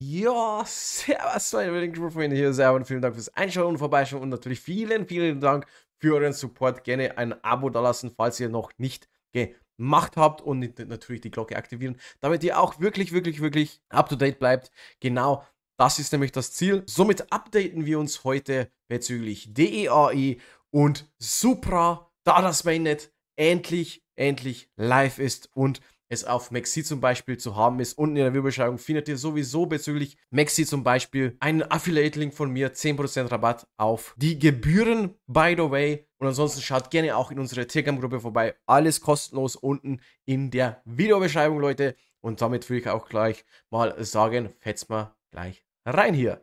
Ja, servus meine Crew-Freunde, hier ist und vielen Dank fürs Einschauen und Vorbeischauen und natürlich vielen, vielen Dank für euren Support. Gerne ein Abo dalassen, falls ihr noch nicht gemacht habt und natürlich die Glocke aktivieren, damit ihr auch wirklich, wirklich, wirklich up-to-date bleibt. Genau, das ist nämlich das Ziel. Somit updaten wir uns heute bezüglich DEAI und Supra, da das Mainnet endlich, endlich live ist und es auf Maxi zum Beispiel zu haben ist. Unten in der Videobeschreibung findet ihr sowieso bezüglich Maxi zum Beispiel einen Affiliate-Link von mir, 10% Rabatt auf die Gebühren, by the way. Und ansonsten schaut gerne auch in unsere Telegram-Gruppe vorbei. Alles kostenlos unten in der Videobeschreibung, Leute. Und damit will ich auch gleich mal sagen, fetz mal gleich rein hier.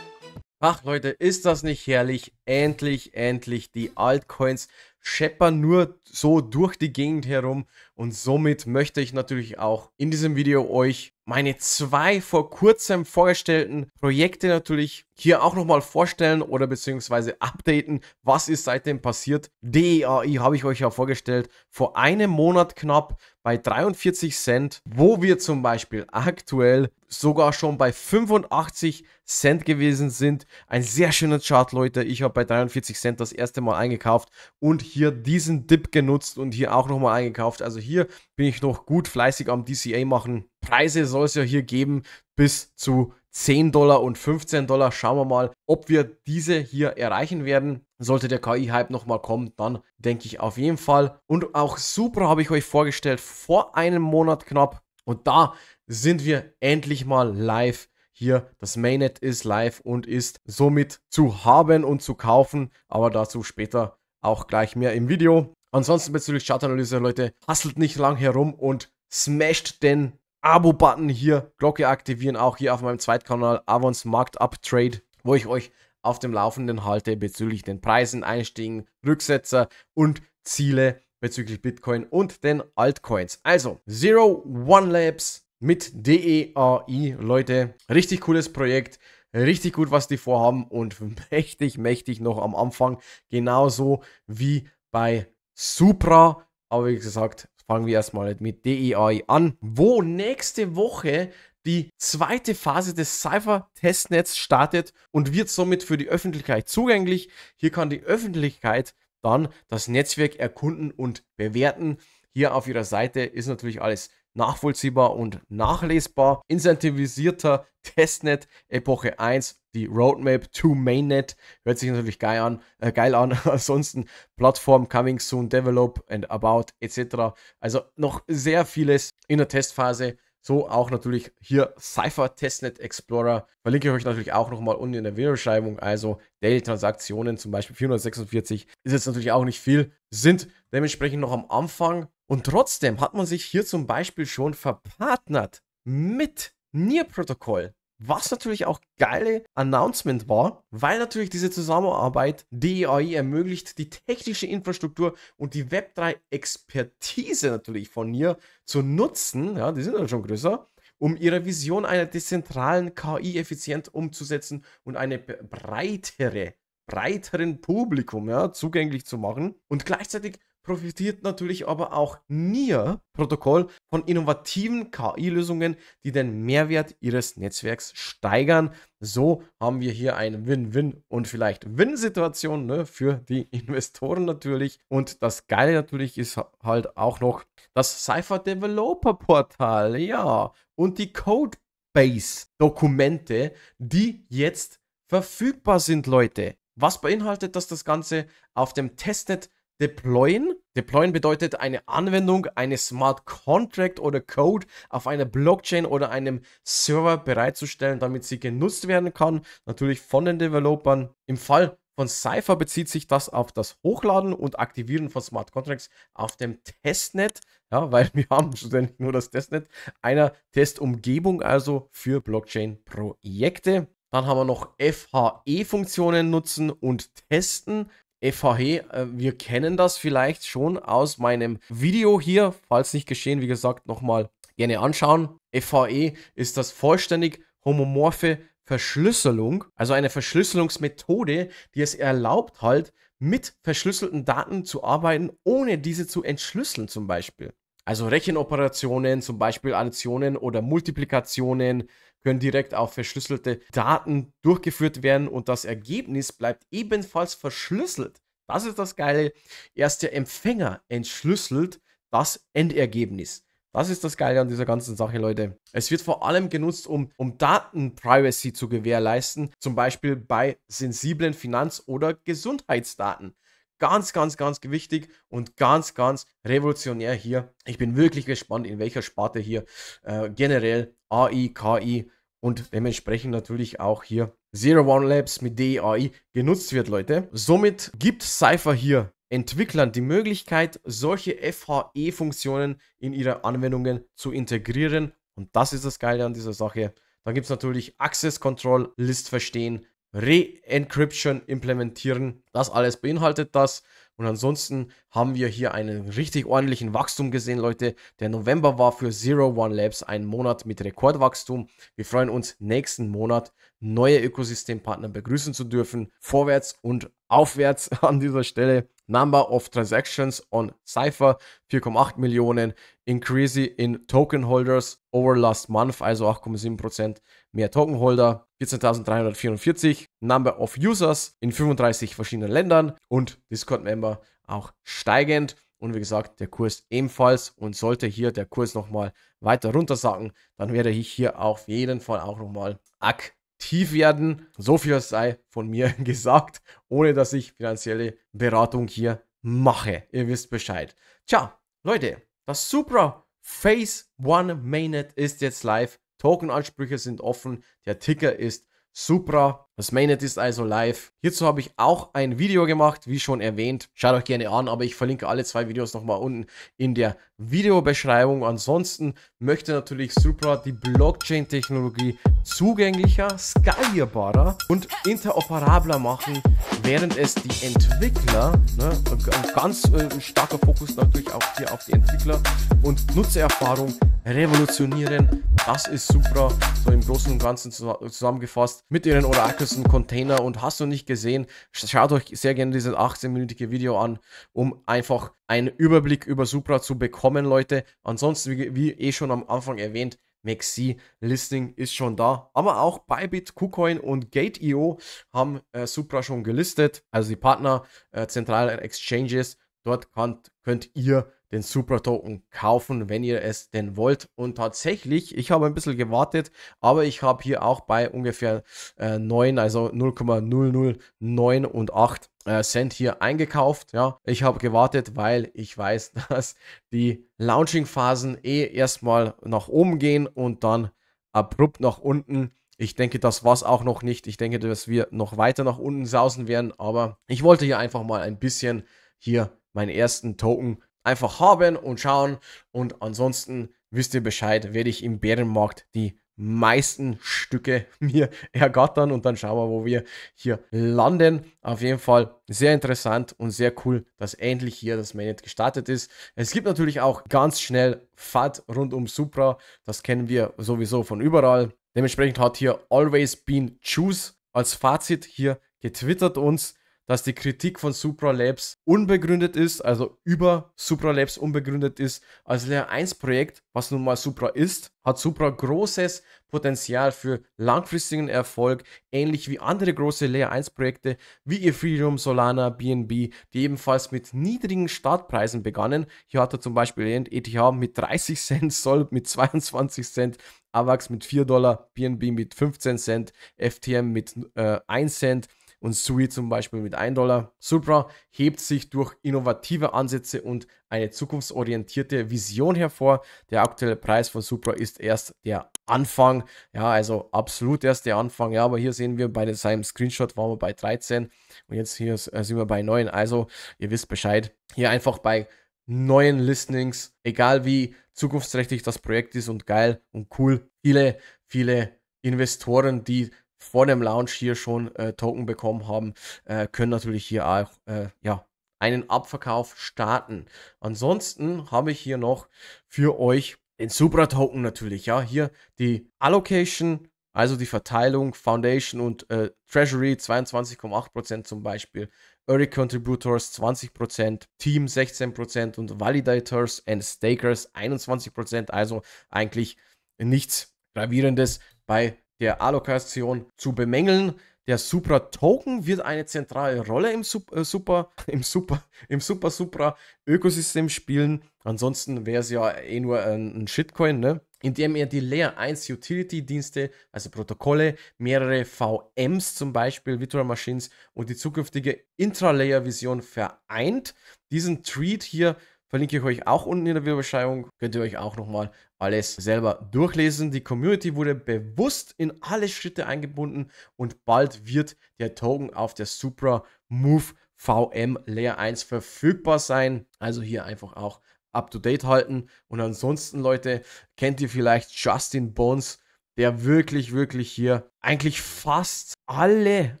Ach Leute, ist das nicht herrlich? Endlich, endlich, die Altcoins scheppern nur so durch die Gegend herum und somit möchte ich natürlich auch in diesem Video euch meine zwei vor kurzem vorgestellten Projekte natürlich hier auch nochmal vorstellen oder beziehungsweise updaten. Was ist seitdem passiert? DEAI habe ich euch ja vorgestellt vor einem Monat knapp bei 43 Cent, wo wir zum Beispiel aktuell sogar schon bei 85 Cent gewesen sind. Ein sehr schöner Chart, Leute. Ich habe bei 43 Cent das erste Mal eingekauft und hier diesen Dip genutzt und hier auch nochmal eingekauft. Also hier bin ich noch gut fleißig am DCA machen. Preise soll es ja hier geben bis zu 10 Dollar und 15 Dollar. Schauen wir mal, ob wir diese hier erreichen werden. Sollte der KI-Hype nochmal kommen, dann denke ich auf jeden Fall. Und auch Supra habe ich euch vorgestellt vor einem Monat knapp. Und da sind wir endlich mal live. Hier, das Mainnet ist live und ist somit zu haben und zu kaufen. Aber dazu später auch gleich mehr im Video. Ansonsten bezüglich Chartanalyse, Leute, hustelt nicht lang herum und smasht den Abo-Button hier, Glocke aktivieren, auch hier auf meinem Zweitkanal Avons Markt Up Trade, wo ich euch auf dem Laufenden halte bezüglich den Preisen, Einstiegen, Rücksetzer und Ziele bezüglich Bitcoin und den Altcoins. Also, Zero One Labs mit DEAI, Leute, richtig cooles Projekt. Richtig gut, was die vorhaben und mächtig, mächtig noch am Anfang. Genauso wie bei Supra. Aber wie gesagt, fangen wir erstmal mit DEI an, wo nächste Woche die zweite Phase des Cypher-Testnets startet und wird somit für die Öffentlichkeit zugänglich. Hier kann die Öffentlichkeit dann das Netzwerk erkunden und bewerten. Hier auf ihrer Seite ist natürlich alles nachvollziehbar und nachlesbar. Incentivisierter Testnet Epoche 1, die Roadmap to Mainnet. Hört sich natürlich geil an. Äh, geil an. Ansonsten Plattform Coming Soon, Develop and About etc. Also noch sehr vieles in der Testphase. So auch natürlich hier Cypher Testnet Explorer. Verlinke ich euch natürlich auch nochmal unten in der Videobeschreibung. Also Daily Transaktionen, zum Beispiel 446, ist jetzt natürlich auch nicht viel, sind dementsprechend noch am Anfang. Und trotzdem hat man sich hier zum Beispiel schon verpartnert mit Nier-Protokoll. Was natürlich auch geile Announcement war, weil natürlich diese Zusammenarbeit DEI ermöglicht, die technische Infrastruktur und die Web3-Expertise natürlich von Nier zu nutzen, ja, die sind ja schon größer, um ihre Vision einer dezentralen KI effizient umzusetzen und eine breitere, breiteren Publikum ja, zugänglich zu machen und gleichzeitig profitiert natürlich aber auch NIR-Protokoll von innovativen KI-Lösungen, die den Mehrwert ihres Netzwerks steigern. So haben wir hier eine Win-Win und vielleicht Win-Situation ne, für die Investoren natürlich. Und das Geile natürlich ist halt auch noch das Cypher Developer Portal, ja, und die Codebase-Dokumente, die jetzt verfügbar sind, Leute. Was beinhaltet das das Ganze auf dem Testnet deployen. Deployen bedeutet eine Anwendung, eine Smart Contract oder Code auf einer Blockchain oder einem Server bereitzustellen, damit sie genutzt werden kann. Natürlich von den Developern. Im Fall von Cypher bezieht sich das auf das Hochladen und Aktivieren von Smart Contracts auf dem Testnet. Ja, weil wir haben schlussendlich nur das Testnet einer Testumgebung, also für Blockchain-Projekte. Dann haben wir noch FHE-Funktionen nutzen und testen. FHE, äh, wir kennen das vielleicht schon aus meinem Video hier. Falls nicht geschehen, wie gesagt, nochmal gerne anschauen. FHE ist das vollständig homomorphe Verschlüsselung, also eine Verschlüsselungsmethode, die es erlaubt halt, mit verschlüsselten Daten zu arbeiten, ohne diese zu entschlüsseln zum Beispiel. Also Rechenoperationen, zum Beispiel Additionen oder Multiplikationen, können direkt auf verschlüsselte Daten durchgeführt werden und das Ergebnis bleibt ebenfalls verschlüsselt. Das ist das Geile. Erst der Empfänger entschlüsselt das Endergebnis. Das ist das Geile an dieser ganzen Sache, Leute. Es wird vor allem genutzt, um, um Datenprivacy zu gewährleisten, zum Beispiel bei sensiblen Finanz- oder Gesundheitsdaten. Ganz, ganz, ganz wichtig und ganz, ganz revolutionär hier. Ich bin wirklich gespannt, in welcher Sparte hier äh, generell AI, KI und dementsprechend natürlich auch hier Zero One Labs mit DAI genutzt wird, Leute. Somit gibt Cypher hier Entwicklern die Möglichkeit, solche FHE-Funktionen in ihre Anwendungen zu integrieren. Und das ist das Geile an dieser Sache. Dann gibt es natürlich Access Control, List verstehen, Re-Encryption implementieren. Das alles beinhaltet das. Und ansonsten haben wir hier einen richtig ordentlichen Wachstum gesehen, Leute. Der November war für Zero One Labs ein Monat mit Rekordwachstum. Wir freuen uns nächsten Monat neue Ökosystempartner begrüßen zu dürfen. Vorwärts und aufwärts an dieser Stelle. Number of Transactions on Cypher 4,8 Millionen. Increase in Token Holders over last month, also 8,7% mehr Tokenholder. 14.344. Number of Users in 35 verschiedenen Ländern und Discord-Member auch steigend. Und wie gesagt, der Kurs ebenfalls. Und sollte hier der Kurs nochmal weiter runter sacken, dann werde ich hier auf jeden Fall auch nochmal aktiv werden. So viel sei von mir gesagt, ohne dass ich finanzielle Beratung hier mache. Ihr wisst Bescheid. Tja, Leute, das Supra Phase One Mainnet ist jetzt live. Tokenansprüche sind offen. Der Ticker ist Supra. Das Mainnet ist also live. Hierzu habe ich auch ein Video gemacht, wie schon erwähnt. Schaut euch gerne an, aber ich verlinke alle zwei Videos nochmal unten in der Videobeschreibung. Ansonsten möchte natürlich Supra die Blockchain-Technologie zugänglicher, skalierbarer und interoperabler machen, während es die Entwickler, ne, ein ganz äh, starker Fokus natürlich auch hier auf die Entwickler und Nutzererfahrung revolutionieren. Das ist Supra so im Großen und Ganzen zusammengefasst mit ihren ein Container und hast du nicht gesehen, schaut euch sehr gerne dieses 18-minütige Video an, um einfach einen Überblick über Supra zu bekommen, Leute. Ansonsten, wie, wie eh schon am Anfang erwähnt, Maxi Listing ist schon da. Aber auch Bybit, KuCoin und Gate.io haben äh, Supra schon gelistet. Also die Partner, äh, zentrale Exchanges. Dort kann, könnt ihr den Super Token kaufen, wenn ihr es denn wollt. Und tatsächlich, ich habe ein bisschen gewartet, aber ich habe hier auch bei ungefähr äh, 9, also 0,009 und 8 äh, Cent hier eingekauft. Ja, ich habe gewartet, weil ich weiß, dass die Launching-Phasen eh erstmal nach oben gehen und dann abrupt nach unten. Ich denke, das war es auch noch nicht. Ich denke, dass wir noch weiter nach unten sausen werden. Aber ich wollte hier einfach mal ein bisschen hier meinen ersten Token einfach haben und schauen. Und ansonsten wisst ihr Bescheid, werde ich im Bärenmarkt die meisten Stücke mir ergattern und dann schauen wir, wo wir hier landen. Auf jeden Fall sehr interessant und sehr cool, dass endlich hier das Mainnet gestartet ist. Es gibt natürlich auch ganz schnell FAT rund um Supra. Das kennen wir sowieso von überall. Dementsprechend hat hier Always Been Choose als Fazit hier getwittert uns dass die Kritik von Supralabs unbegründet ist, also über Supralabs unbegründet ist. Als Layer 1 Projekt, was nun mal Supra ist, hat Supra großes Potenzial für langfristigen Erfolg, ähnlich wie andere große Layer 1 Projekte wie Ethereum, Solana, BNB, die ebenfalls mit niedrigen Startpreisen begannen. Hier hat er zum Beispiel erwähnt, ETH mit 30 Cent, Sol mit 22 Cent, AVAX mit 4 Dollar, BNB mit 15 Cent, FTM mit äh, 1 Cent und Sui zum Beispiel mit 1 Dollar. Supra hebt sich durch innovative Ansätze und eine zukunftsorientierte Vision hervor. Der aktuelle Preis von Supra ist erst der Anfang. Ja, also absolut erst der Anfang. Ja, aber hier sehen wir bei seinem Screenshot waren wir bei 13 und jetzt hier äh, sind wir bei 9. Also ihr wisst Bescheid. Hier einfach bei neuen Listings, egal wie zukunftsträchtig das Projekt ist und geil und cool. Viele, viele Investoren, die vor dem Launch hier schon äh, Token bekommen haben, äh, können natürlich hier auch äh, ja, einen Abverkauf starten. Ansonsten habe ich hier noch für euch den Supra Token natürlich. Ja, hier die Allocation, also die Verteilung, Foundation und äh, Treasury 22,8% zum Beispiel. Early Contributors 20%, Team 16% und Validators and Stakers 21%. Also eigentlich nichts Gravierendes bei der Allokation zu bemängeln. Der Supra Token wird eine zentrale Rolle im Super, äh, Super, im Super, im Super Supra Ökosystem spielen. Ansonsten wäre es ja eh nur ein, ein Shitcoin, ne? Indem er die Layer 1 Utility Dienste, also Protokolle, mehrere VMs zum Beispiel, Virtual Machines und die zukünftige Intralayer Vision vereint. Diesen Tweet hier verlinke ich euch auch unten in der Videobeschreibung. Könnt ihr euch auch nochmal alles selber durchlesen. Die Community wurde bewusst in alle Schritte eingebunden und bald wird der Token auf der Supra Move VM Layer 1 verfügbar sein. Also hier einfach auch up to date halten. Und ansonsten, Leute, kennt ihr vielleicht Justin Bones, der wirklich, wirklich hier eigentlich fast alle,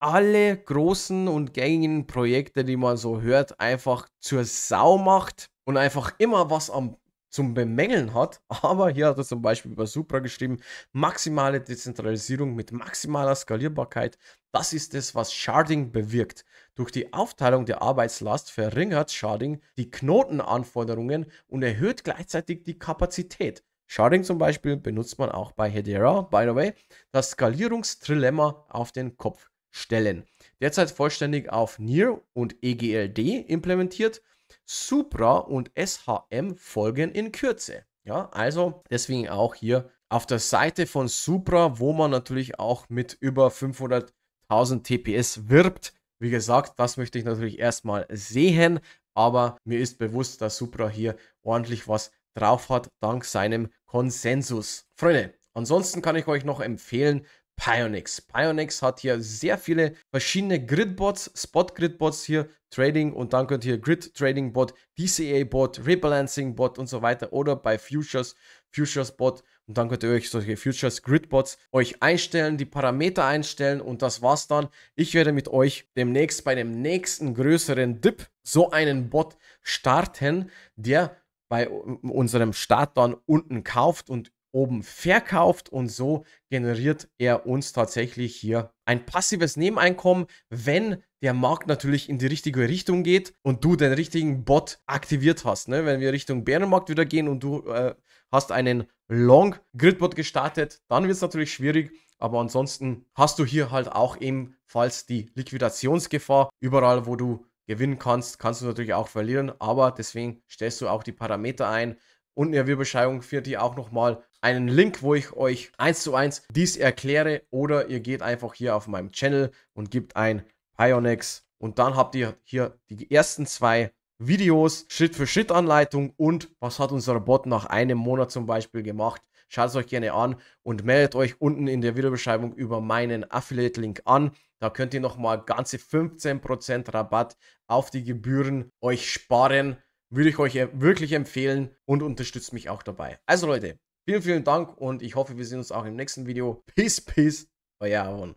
alle großen und gängigen Projekte, die man so hört, einfach zur Sau macht und einfach immer was am zum Bemängeln hat, aber hier hat er zum Beispiel über Supra geschrieben, maximale Dezentralisierung mit maximaler Skalierbarkeit, das ist es, was Sharding bewirkt. Durch die Aufteilung der Arbeitslast verringert Sharding die Knotenanforderungen und erhöht gleichzeitig die Kapazität. Sharding zum Beispiel benutzt man auch bei Hedera, by the way, das Skalierungstrilemma auf den Kopf stellen. Derzeit vollständig auf NIR und EGLD implementiert Supra und SHM folgen in Kürze. Ja, also deswegen auch hier auf der Seite von Supra, wo man natürlich auch mit über 500.000 TPS wirbt. Wie gesagt, das möchte ich natürlich erstmal sehen, aber mir ist bewusst, dass Supra hier ordentlich was drauf hat, dank seinem Konsensus. Freunde, ansonsten kann ich euch noch empfehlen, Pionix. Pionix hat hier sehr viele verschiedene Gridbots, Spot-Gridbots hier, Trading und dann könnt ihr Grid Trading Bot, DCA Bot, Rebalancing Bot und so weiter oder bei Futures, Futures Bot und dann könnt ihr euch solche Futures Grid Bots euch einstellen, die Parameter einstellen und das war's dann. Ich werde mit euch demnächst bei dem nächsten größeren Dip so einen Bot starten, der bei unserem Start dann unten kauft und oben verkauft und so generiert er uns tatsächlich hier ein passives Nebeneinkommen, wenn der Markt natürlich in die richtige Richtung geht und du den richtigen Bot aktiviert hast. Ne? Wenn wir Richtung Bärenmarkt wieder gehen und du äh, hast einen Long Gridbot gestartet, dann wird es natürlich schwierig. Aber ansonsten hast du hier halt auch ebenfalls die Liquidationsgefahr. Überall, wo du gewinnen kannst, kannst du natürlich auch verlieren. Aber deswegen stellst du auch die Parameter ein. Und in der Videobeschreibung findet ihr auch nochmal einen Link, wo ich euch eins zu eins dies erkläre. Oder ihr geht einfach hier auf meinem Channel und gebt ein Pionex. Und dann habt ihr hier die ersten zwei Videos, Schritt für Schritt Anleitung und was hat unser Bot nach einem Monat zum Beispiel gemacht. Schaut es euch gerne an und meldet euch unten in der Videobeschreibung über meinen Affiliate-Link an. Da könnt ihr nochmal ganze 15% Rabatt auf die Gebühren euch sparen. Würde ich euch wirklich empfehlen und unterstützt mich auch dabei. Also Leute, vielen, vielen Dank und ich hoffe, wir sehen uns auch im nächsten Video. Peace, peace, euer Aaron.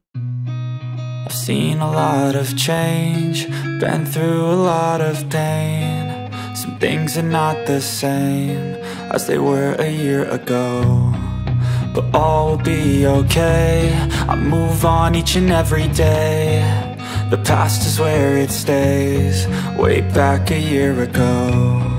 I've seen a lot of change, been through a lot of pain. Some things are not the same as they were a year ago But all will be okay, I move on each and every day. The past is where it stays, way back a year ago